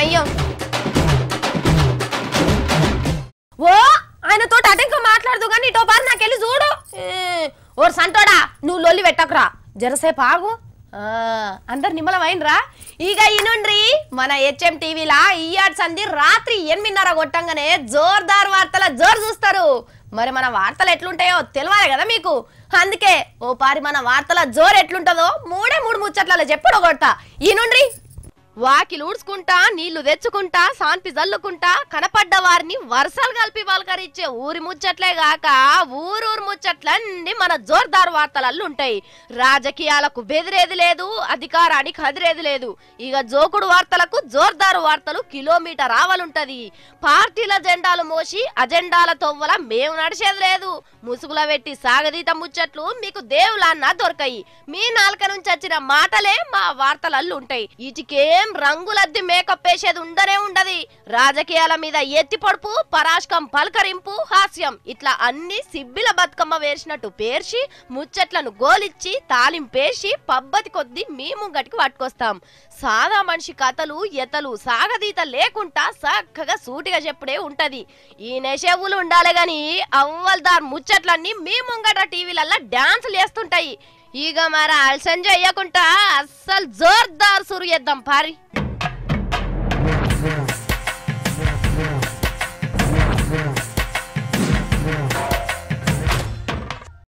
అయ్యో ఓ ఆయనతో అటెంక మాట్లాడదు కానీ ఇటో బాధ నాకెళ్ళి చూడు. ఏ, సంతోడా నువ్వు లొల్లి పెట్టకురా. జరసేపు ఆగు. అందరు నిమ్మలమైనరా ఇక ఇనుండ్రి మన హెచ్ఎం టీవీలా ఈఆర్ సంధి రాత్రి ఎనిమిదిన్నర కొట్టంగానే జోర్దార్ వార్తల జోరు చూస్తారు. మరి మన వార్తలు ఎట్లుంటాయో తెలియాలి కదా మీకు? అందుకే ఓ పారి మన వార్తల జోరు ఎట్లుంటుందో మూడే మూడు ముచ్చట్లలో చెప్పుడు కొడతా ఇనుండ్రి వాకిలు ఊడ్చుకుంటా నీళ్ళు తెచ్చుకుంటా సాన్పి జల్లుకుంటా కనపడ్డ వారిని వర్షాలు కలిపి పలకరించే ఊరి ముచ్చట్లే గాక ఊరూరు ముచ్చట్లన్నీ మన జోర్దార్ వార్తలల్లు ఉంటాయి. రాజకీయాలకు బెదిరేది లేదు అధికారానికి హదిరేది లేదు. ఇక జోకుడు వార్తలకు జోర్దారు వార్తలు కిలోమీటర్ ఆవలుంటది. పార్టీల జెండాలు మోసి అజెండాల తొవ్వల మేము నడిచేది లేదు. ముసుగుల పెట్టి సాగదీత ముచ్చట్లు మీకు దేవులన్నా దొరకాయి. మీ నాలుక నుంచి వచ్చిన మాటలే మా వార్తలల్లు ఉంటాయి. ఏం రంగులద్ది మేకప్ వేసేది ఉండనే ఉండది. రాజకీయాల మీద ఎత్తి పొడుపు పరాష్కం పలకరింపు హాస్యం. ఇట్లా అన్ని సిబ్బిల బతుకమ్మ వేసినట్టు పేర్చి ముచ్చట్లను గోలిచ్చి తాలింపేసి పబ్బతి కొద్దీ మీ ముంగటికి పట్టుకొస్తాం. సాదా మనిషి కథలు ఎతలు సాగదీత లేకుండా చక్కగా సూటిగా చెప్పుడే ఉంటది. ఈ నెసేవులు ఉండాలి గాని అవ్వల్దార్ ముచ్చట్లన్నీ మీ ముంగట టీవీలల్లా డాన్సులు వేస్తుంటాయి. ఇక మరి ఆలస్యం చేయకుండా అస్సలు జోర్దార్ సురు చేద్దాం పారి.